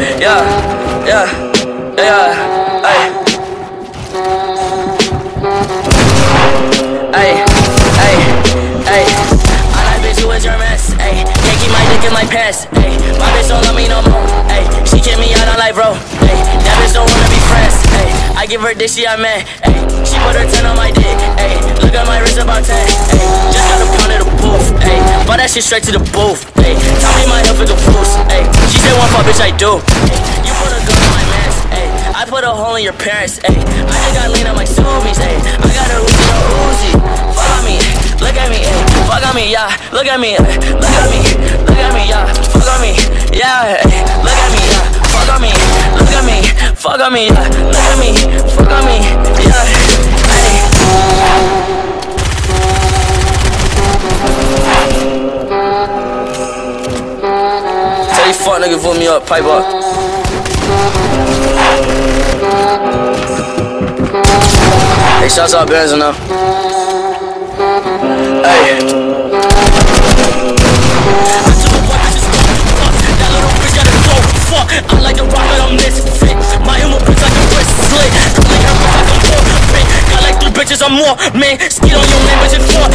yeah, yeah, yeah, yeah, ay. Ay, ay, ay. I like bitch who is your mess, ay. Can't keep my dick in my pants, ay. My bitch don't love me no more, ay. She kick me out on life, bro, ay. That bitch don't wanna be friends, ay. I give her dick, she a man, ay. She put her 10 on my dick, ay. Look at my wrist about 10, ay. Just got a pound of the booth, ay. Bought that shit straight to the booth, ay. Tell me my health is a boost, fuck, bitch, I do. Ay. You put a gun on my mans, ay. I put a hole in your parents, ayy. I just got lean on my zoomies, ayy. I got a Uzi, no Uzi. Fuck on me, look at me, ayy. Fuck on me, yeah. Look at me, look at me, look at me, yeah. Fuck on me, yeah. ayy. Look at me, yeah. Fuck on me, look at me, fuck on me, yeah. Look at me, These fuck niggas put me up, pipe up. Hey, shouts out Benz now. Hey. That little bitch a dope. I like to rock it on misfit. My humor bitch like a wrist slit. Like a more bitch. Got like three bitches or more, man. Skid on your man, bitch, it's four.